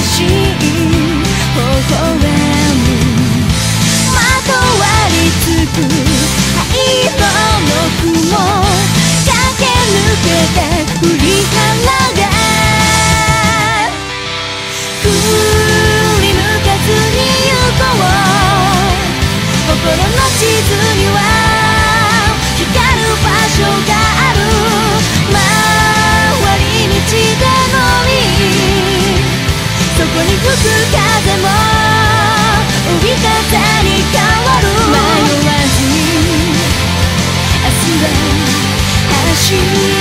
しい微笑むまとわりつく灰色の雲駆け抜けて振り払が振り向かずに行こう心の地図に吹く風も海風に変わる。迷わず明日は走る。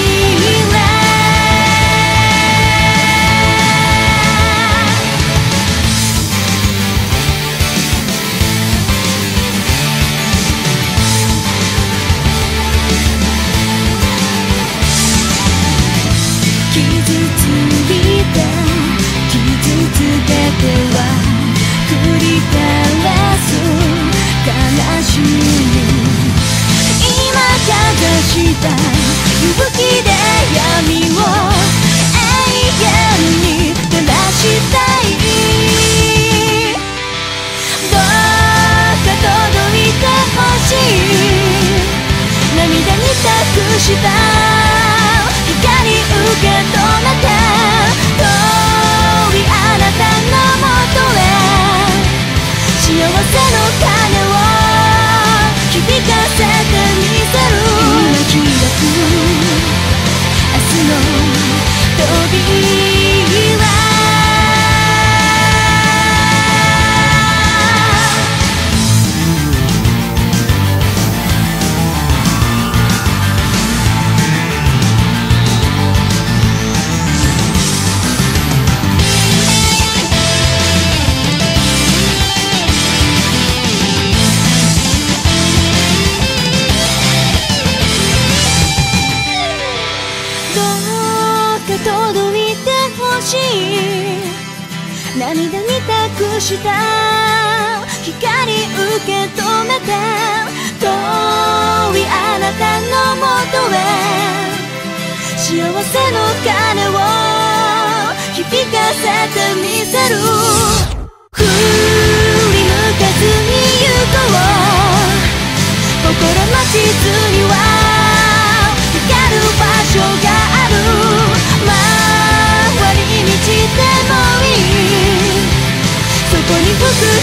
しみ今かざした勇気で闇を永遠に照らしたいどうか届いてほしい涙に託した涙に託した光受け止めて遠いあなたのもとへ幸せの鐘を響かせてみせる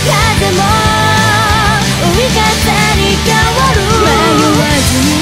風も追い風に変わる。迷わずに